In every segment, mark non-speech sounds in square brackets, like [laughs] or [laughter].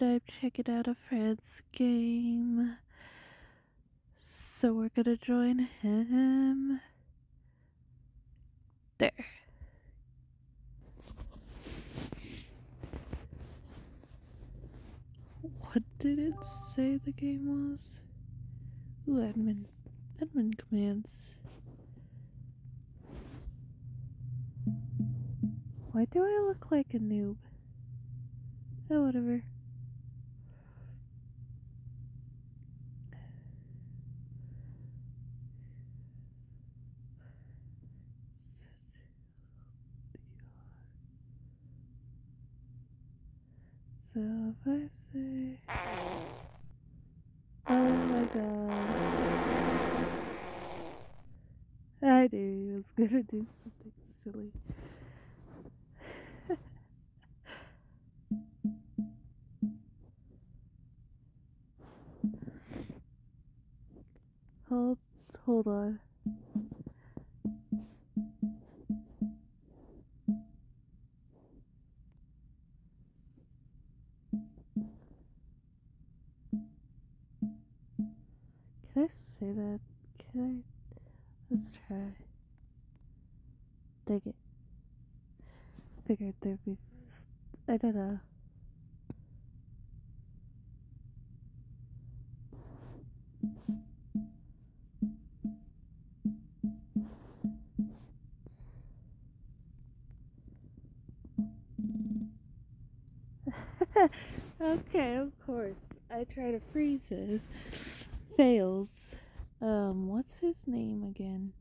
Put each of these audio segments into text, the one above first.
I'm checking out a friend's game. So we're gonna join him. There. What did it say the game was? Ooh, admin. Admin commands. Why do I look like a noob? Oh, whatever. I say, oh my god, I knew he was gonna do something silly. [laughs] hold, hold on. Say that? Can I? Let's mm. try. Dig it. Figured there'd be. I don't know. [laughs] okay, of course. I try to freeze it. Fails. Um, what's his name again?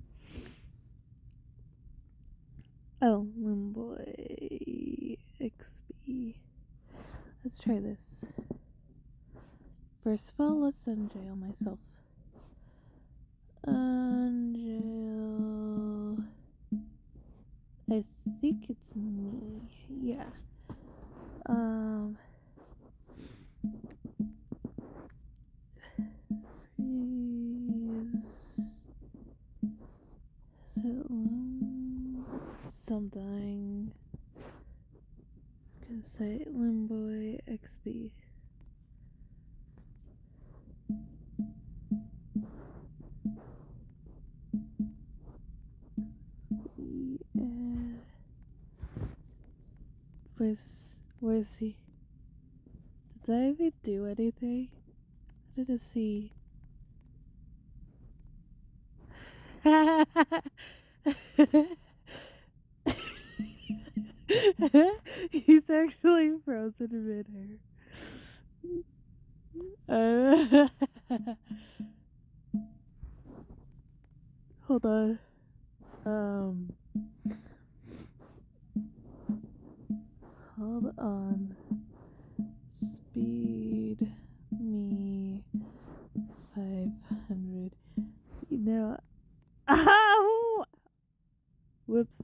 Oh, Moonboy XP. Let's try this. First of all, let's unjail myself. Unjail. I think it's me. Yeah. Um. Something? gonna say Limboy XB. Where's where's he? Did I even do anything? Did I see. [laughs] [laughs] He's actually frozen in midair. Uh, [laughs] hold on. Um. Hold on. Speed me 500. You know. [laughs] Ow! Whoops.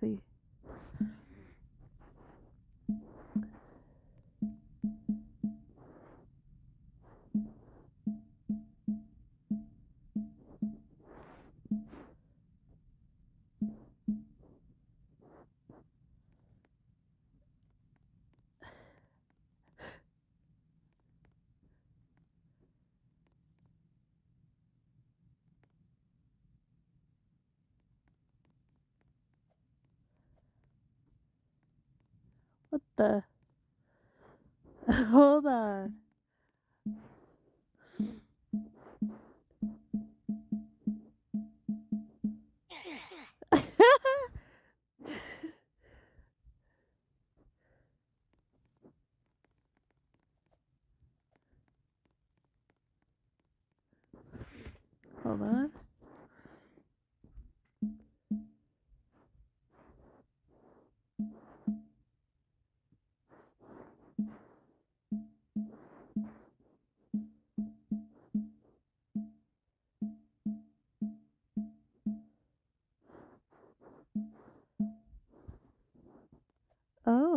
see. What the? [laughs] Hold on.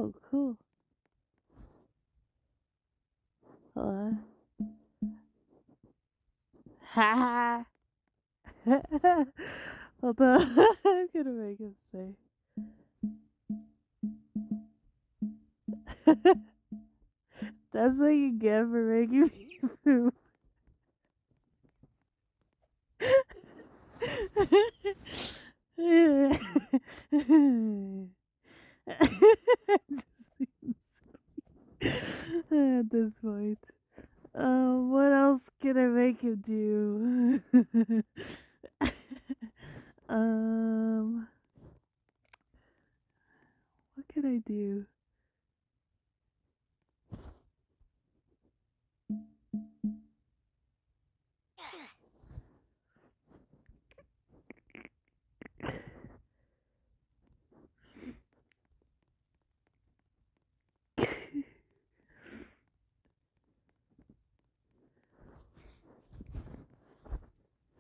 Oh, cool. Hello. Ha ha. Hold on. I'm gonna make him say. That's what you get for making me poop. Yeah. [laughs] [laughs] At this point. Um, what else can I make him do? [laughs] um, what can I do?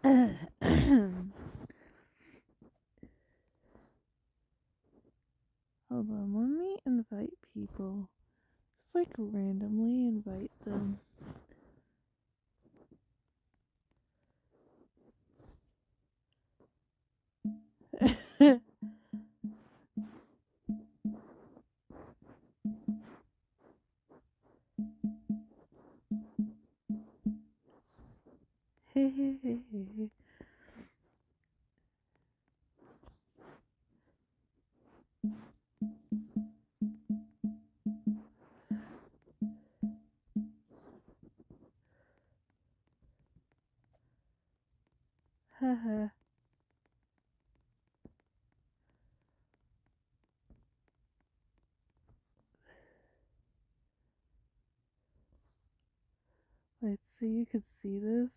[coughs] Hold on, let me invite people. Just like randomly invite them. [laughs] Haha. Wait, you could see this?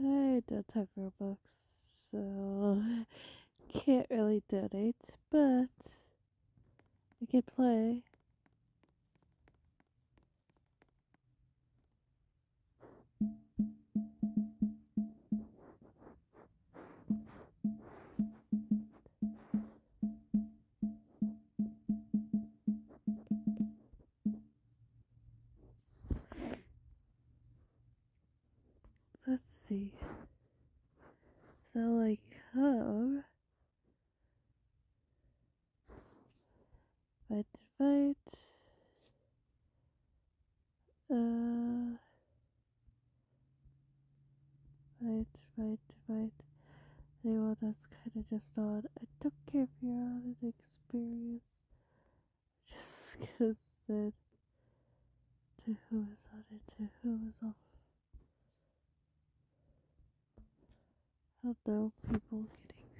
I don't have Robux, so [laughs] can't really donate, but I can play. Let's see. So like come fight fight uh fight fight fight Anyway, that's kinda just odd. I don't care if you're out of experience. [laughs] Just gonna said to who is on it, to who is off. I don't know, people getting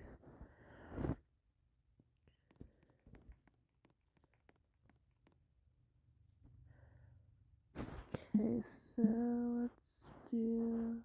Okay, so let's do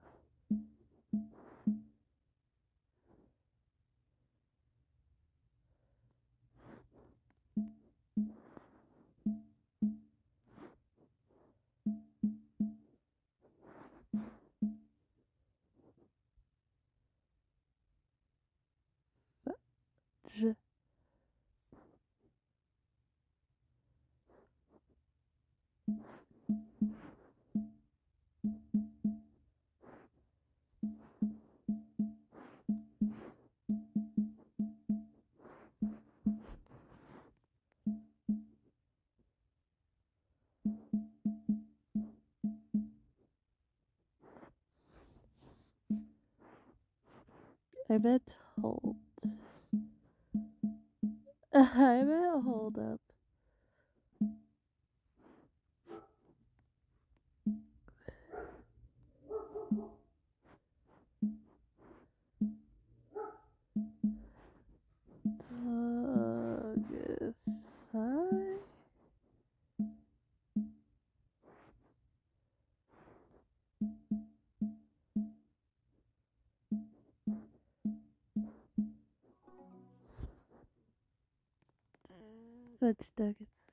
[laughs] I meant hold. I meant hold up. Such nuggets.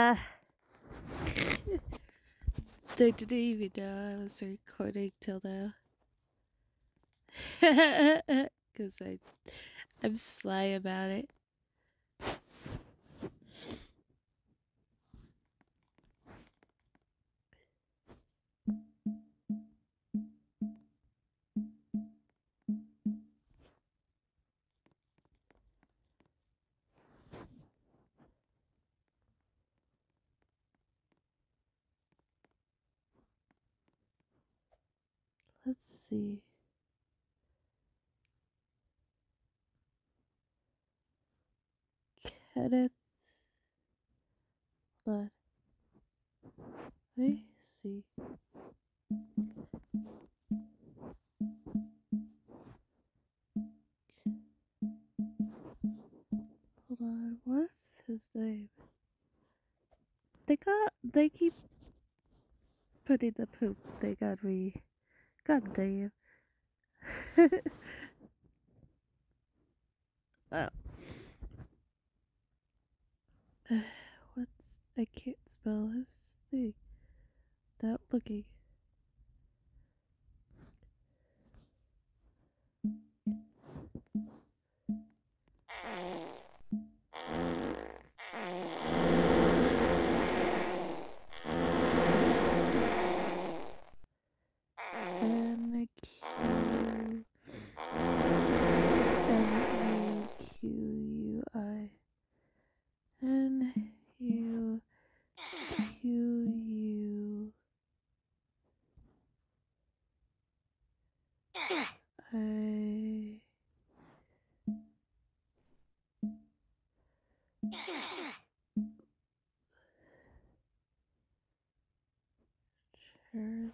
Ah. they didn't even know I was recording till now. [laughs] Because I'm sly about it. Let's see. Kenneth. Hold on. Let me see. Hold on. What's his name? They got. They keep putting the poop they got me. God damn. [laughs] oh. [sighs] What's. I can't spell his thing without looking.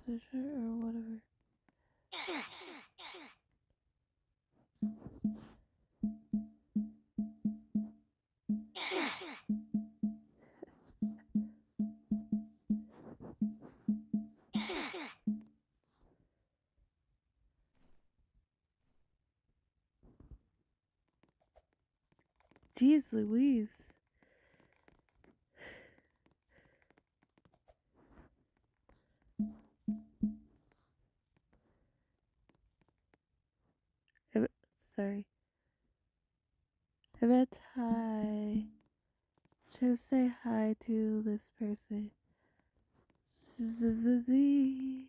Charizard or whatever. Jeez Louise. Sorry. Yvette, hi. To say hi to this person. Z-z-z-z.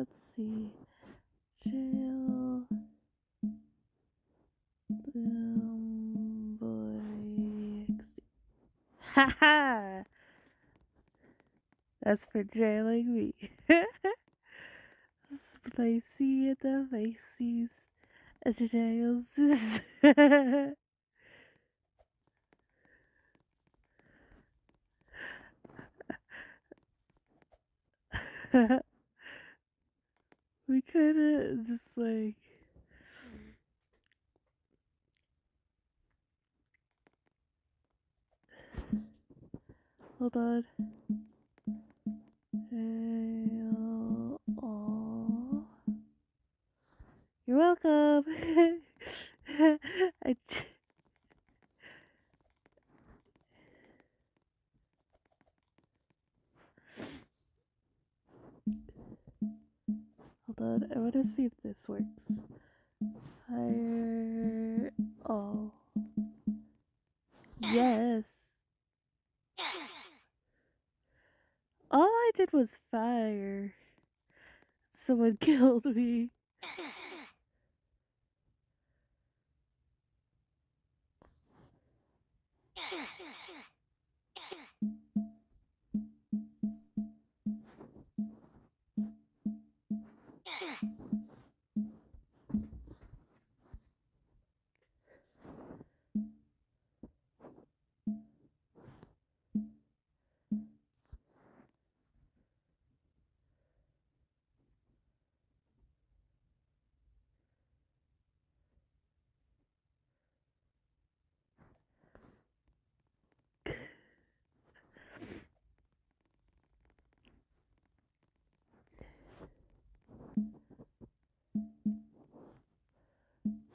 Let's see. Jail. Um, boy. Haha! [laughs] That's for jailing me. [laughs] Spicy and the Macy's and jails. [laughs] we kind of just like hold on. You're welcome. [laughs] I Hold on, I want to see if this works. Fire. Oh. Yes. All I did was fire. Someone [laughs] killed me.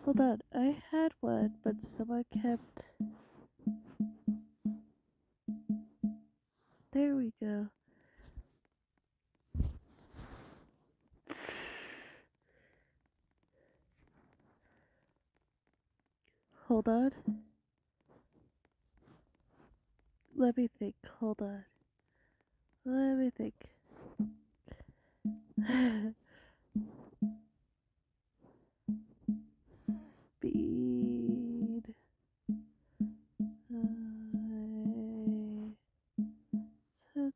Hold on, I had one, but someone kept. There we go. Hold on. Let me think. Hold on. Let me think. [laughs] Speed. I said,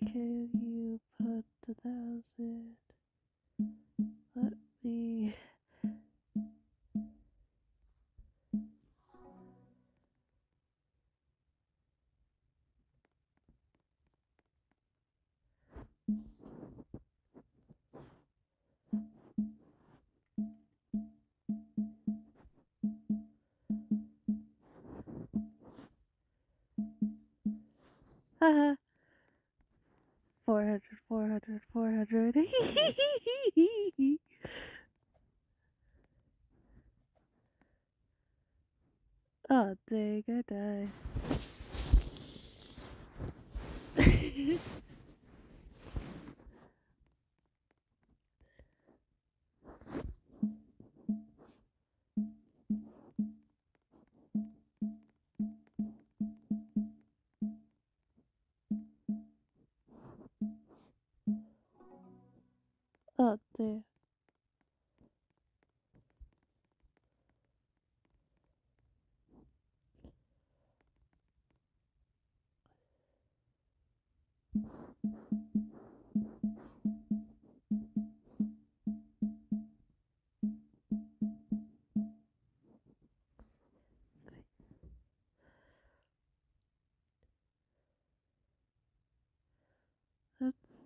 can you put a thousand? Let me. Uh-huh. Haha. 400, 400, 400. [laughs] oh, dang, I died.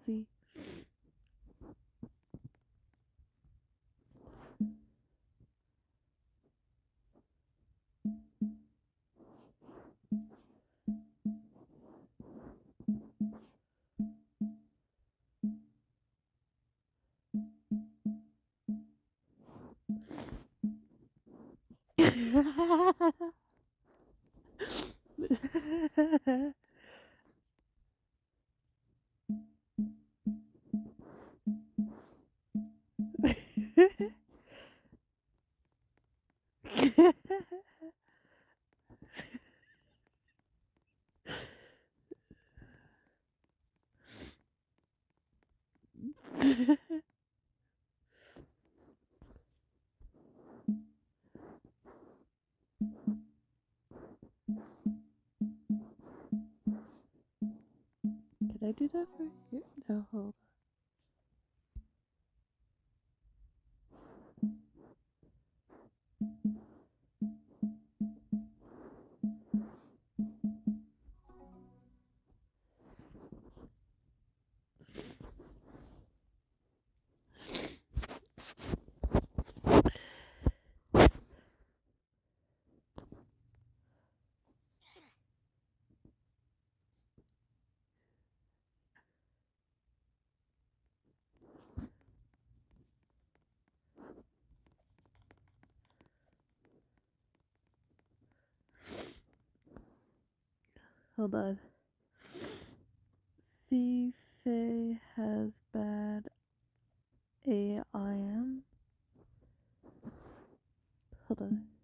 see. [laughs] I do that for you? No, Hold on. Fife has bad AIM. Hold on.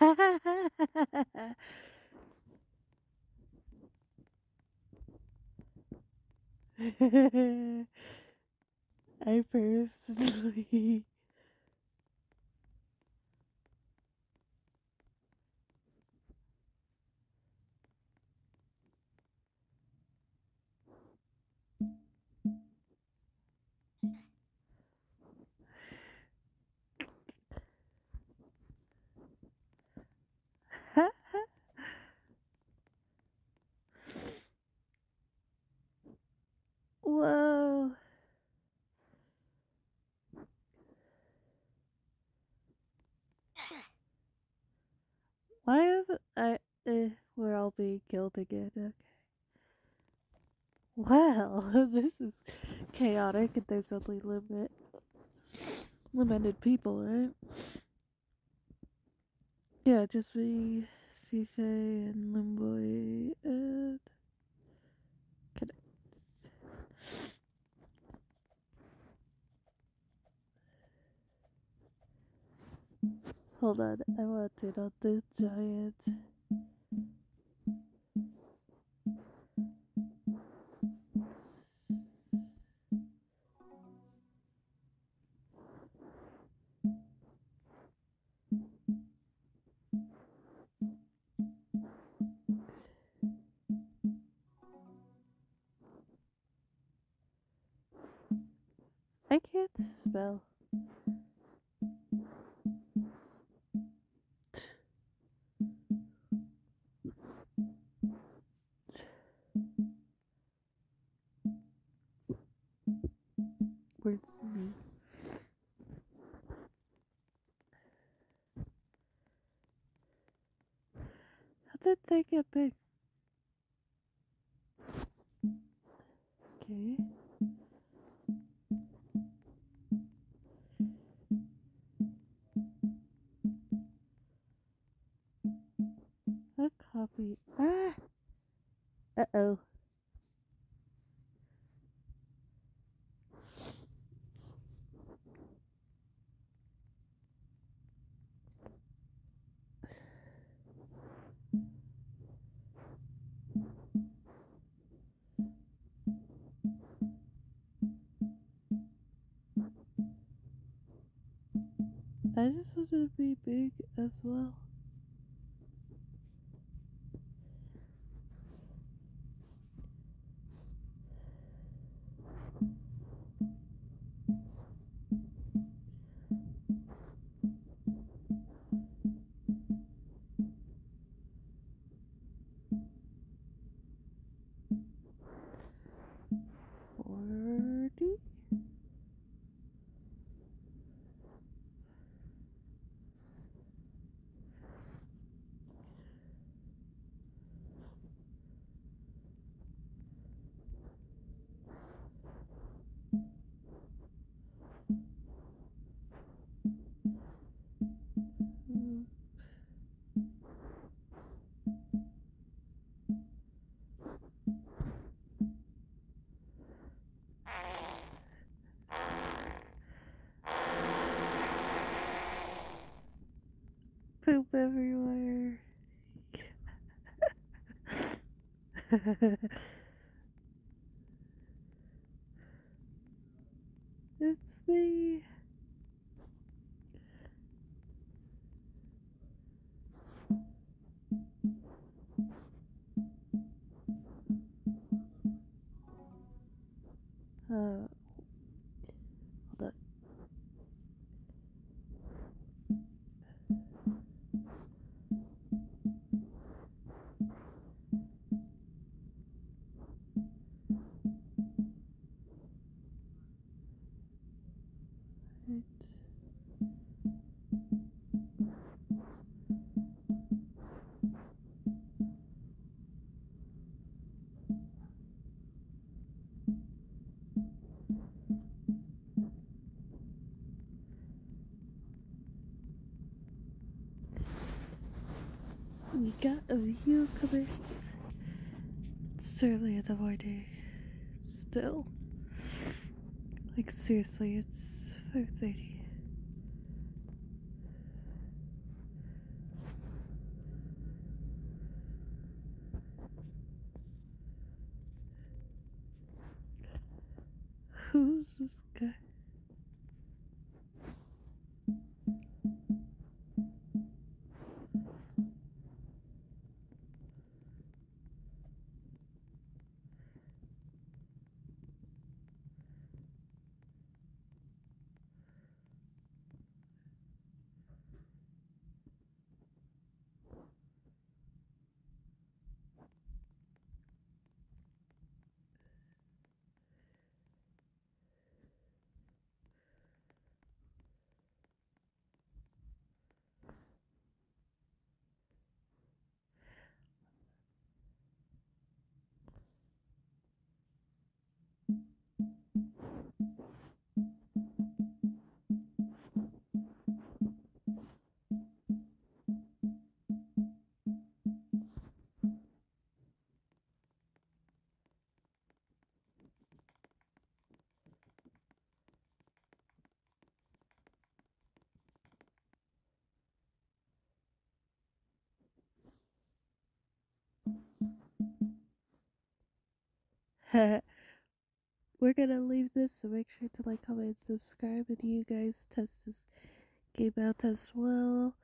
[laughs] I personally Why have I? Uh, we're all being killed again. Okay. Well, [laughs] this is chaotic, and there's only limit limited people, right? Yeah, just me, Fife, and Limboy, and Hold on, I want it on this giant. I can't spell. Words me. How did they get big? Okay. A copy. Ah! Uh oh. I just wanted to be big as well. poop everywhere. [laughs] We got a view coming. It's early in the morning. Still. Like seriously, it's five thirty. Who's this guy? [laughs] We're gonna leave this, so make sure to like, comment, and subscribe, and you guys test this game out as well.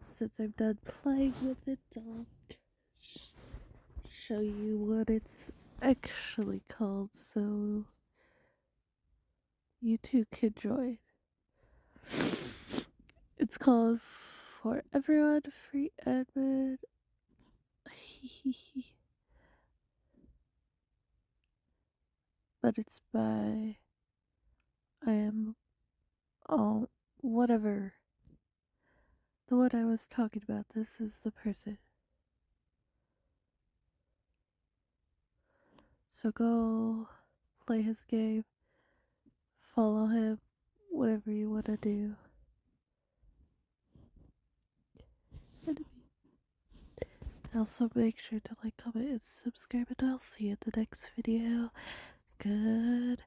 Since I'm done playing with it, I'll show you what it's actually called, so you too can join. It's called For Everyone Free Admin. [laughs] but it's by I am oh whatever. The one I was talking about this is the person. So go play his game follow him whatever you want to do also make sure to like comment and subscribe and I'll see you in the next video Goodbye.